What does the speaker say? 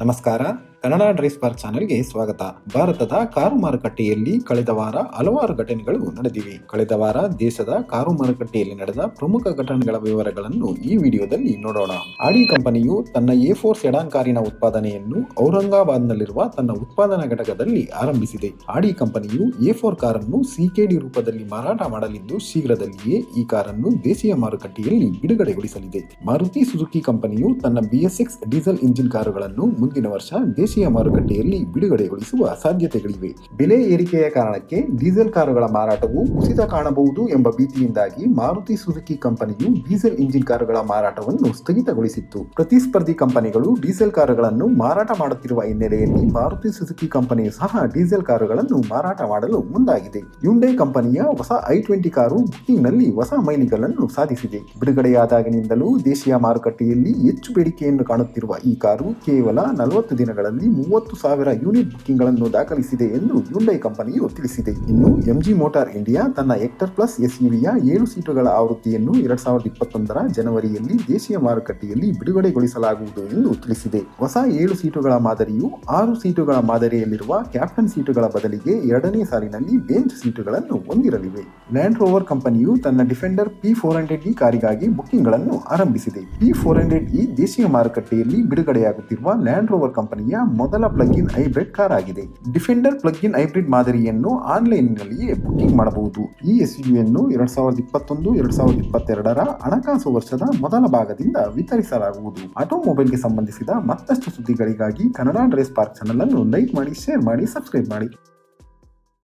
ನಮಸ್ಕಾರ Kannada dries park ಚಾನೆಲ್ಗೆ ಸ್ವಾಗತ. ಭಾರತದ ಕಾರು ಮಾರುಕಟ್ಟೆಯಲ್ಲಿ ಕಳೆದ ವಾರ ಹಲವಾರು ಘಟನೆಗಳು ನಡೆದಿವೆ. ಕಳೆದ ವಾರ ದೇಶದ ಕಾರು ಮಾರುಕಟ್ಟೆಯಲ್ಲಿ ನಡೆದ ಪ್ರಮುಖ ಘಟನೆಗಳ ವಿವರಗಳನ್ನು ಈ ವಿಡಿಯೋದಲ್ಲಿ ನೋಡೋಣ. ಆಡಿ ಕಂಪನಿಯು ತನ್ನ ಎ ಫೋರ್ ಸೆಡಾನ್ ಕಾರಿನ ಉತ್ಪಾದನೆಯನ್ನು ಔರಂಗಾಬಾದ್ನಲ್ಲಿರುವ ತನ್ನ ಉತ್ಪಾದನಾ ಘಟಕದಲ್ಲಿ ಆರಂಭಿಸಿದೆ. ಆಡಿ ಕಂಪನಿಯು ಎ ಫೋರ್ ಕಾರನ್ನು ಸಿಕೆಡಿ ರೂಪದಲ್ಲಿ ಮಾರಾಟ ಮಾಡಲಿದ್ದು ಶೀಘ್ರದಲ್ಲಿಯೇ ಈ ಕಾರನ್ನು ದೇಶೀಯ ಮಾರುಕಟ್ಟೆಯಲ್ಲಿ ಬಿಡುಗಡೆಗೊಳಿಸಲಿದೆ. ಮಾರುತಿ ಸುಜುಕಿ ಕಂಪನಿಯು ತನ್ನ ಬಿಎಸ್ಎಕ್ಸ್ ಡೀಸೆಲ್ ಇಂಜಿನ್ ಕಾರುಗಳನ್ನು ಮುಂದಿನ ವರ್ಷ ದೇಶೀಯ ಮಾರುಕಟ್ಟೆಯಲ್ಲಿ ಬಿಡುಗಡೆಗೊಳಿಸುವ ಸಾಧ್ಯತೆಗಳಿವೆ. ಬೆಲೆ ಏರಿಕೆಯ ಕಾರಣಕ್ಕೆ ಡೀಸೆಲ್ ಕಾರುಗಳ ಮಾರಾಟವು ಕುಸಿತ ಕಾಣಬಹುದು ಎಂಬ ಭೀತಿಯಿಂದಾಗಿ ಮಾರುತಿ ಸುಜುಕಿ ಕಂಪನಿಯು ಡೀಸೆಲ್ ಇಂಜಿನ್ ಕಾರುಗಳ ಮಾರಾಟವನ್ನು ಸ್ಥಗಿತಗೊಳಿಸಿತ್ತು. ಪ್ರತಿಸ್ಪರ್ಧಿ ಕಂಪನಿಗಳು ಡೀಸೆಲ್ ಕಾರುಗಳನ್ನು ಮಾರಾಟ ಮಾಡುತ್ತಿರುವ ಹಿನ್ನೆಲೆಯಲ್ಲಿ ಮಾರುತಿ ಸುಜುಕಿ ಕಂಪನಿಯು ಸಹ ಡೀಸೆಲ್ ಕಾರುಗಳನ್ನು ಮಾರಾಟ ಮಾಡಲು ಮುಂದಾಗಿದೆ. ಯುಂಡೆ ಕಂಪನಿಯ ಹೊಸ ಐ ಟ್ವೆಂಟಿ ಕಾರು ಬುಕ್ಕಿಂಗ್ನಲ್ಲಿ ಹೊಸ ಮೈಲಿಗಳನ್ನು ಸಾಧಿಸಿದೆ. ಬಿಡುಗಡೆಯಾದಾಗಿನಿಂದಲೂ ದೇಶೀಯ ಮಾರುಕಟ್ಟೆಯಲ್ಲಿ ಹೆಚ್ಚು ಬೇಡಿಕೆಯನ್ನು ಕಾಣುತ್ತಿರುವ ಈ ಕಾರು ಕೇವಲ ನಲವತ್ತು ದಿನಗಳಲ್ಲಿ ಮೂವತ್ತು ಸಾವಿರ ಯೂನಿಟ್ ಬುಕ್ಕಿಂಗ್ಗಳನ್ನು ದಾಖಲಿಸಿದೆ ಎಂದು ಯುಂಡೈ ಕಂಪನಿಯು ತಿಳಿಸಿದೆ. ಇನ್ನು ಎಂಜಿ ಮೋಟಾರ್ ಇಂಡಿಯಾ ತನ್ನ ಎಕ್ಟರ್ ಪ್ಲಸ್ ಎಸ್ಯುವಿಯ ಏಳು ಸೀಟುಗಳ ಆವೃತ್ತಿಯನ್ನು ಎರಡ್ ಸಾವಿರದ ಇಪ್ಪತ್ತೊಂದರ ಜನವರಿಯಲ್ಲಿ ದೇಶೀಯ ಮಾರುಕಟ್ಟೆಯಲ್ಲಿ ಬಿಡುಗಡೆಗೊಳಿಸಲಾಗುವುದು ಎಂದು ತಿಳಿಸಿದೆ. ಹೊಸ ಏಳು ಸೀಟುಗಳ ಮಾದರಿಯು ಆರು ಸೀಟುಗಳ ಮಾದರಿಯಲ್ಲಿರುವ ಕ್ಯಾಪ್ಟನ್ ಸೀಟುಗಳ ಬದಲಿಗೆ ಎರಡನೇ ಸಾಲಿನಲ್ಲಿ ಬೆಂಚ್ ಸೀಟುಗಳನ್ನು ಹೊಂದಿರಲಿವೆ. ಲ್ಯಾಂಡ್ ರೋವರ್ ಕಂಪನಿಯು ತನ್ನ Defender P four hundred e ಕಾರಿಗಾಗಿ ಬುಕ್ಕಿಂಗ್ಗಳನ್ನು ಆರಂಭಿಸಿದೆ. ಪಿ ಫೋರ್ ಹಂಡ್ರೆಡ್ ಇ ದೇಶೀಯ ಮಾರುಕಟ್ಟೆಯಲ್ಲಿ ಬಿಡುಗಡೆಯಾಗುತ್ತಿರುವ ಲ್ಯಾಂಡ್ ರೋವರ್ ಕಂಪನಿಯ ಮೊದಲ ಪ್ಲಗ್ ಇನ್ ಹೈಬ್ರಿಡ್ ಕಾರ್ ಆಗಿದೆ. ಡಿಫೆಂಡರ್ ಪ್ಲಗ್ ಇನ್ ಹೈಬ್ರಿಡ್ ಮಾದರಿಯನ್ನು ಆನ್ಲೈನ್ನಲ್ಲಿಯೇ ಬುಕ್ಕಿಂಗ್ ಮಾಡಬಹುದು. ಈ ಎಸ್ಯುವಿಯನ್ನು ಎರಡ್ ಸಾವಿರದ ಇಪ್ಪತ್ತೊಂದು, ಎರಡ್ ಸಾವಿರದ ಇಪ್ಪತ್ತೆರಡರ ಹಣಕಾಸು ವರ್ಷದ ಮೊದಲ ಭಾಗದಿಂದ ವಿತರಿಸಲಾಗುವುದು. ಆಟೋಮೊಬೈಲ್ಗೆ ಸಂಬಂಧಿಸಿದ ಮತ್ತಷ್ಟು ಸುದ್ದಿಗಳಿಗಾಗಿ ಕನ್ನಡ ಡ್ರೆಸ್ ಪಾರ್ಕ್ ಚಾನಲ್ ಅನ್ನು ಲೈಕ್ ಮಾಡಿ ಶೇರ್ ಮಾಡಿ ಸಬ್ಸ್ಕ್ರೈಬ್ ಮಾಡಿ.